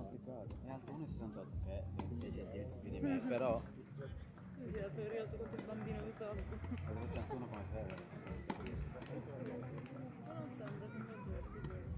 applicato. È alto 1,68, che sei già dietro più di me, però... Sì, è alto rialto quanto il bambino di sotto. È 81 come te. Non so, è andato in mezzo,